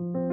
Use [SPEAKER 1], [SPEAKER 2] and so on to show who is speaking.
[SPEAKER 1] thank you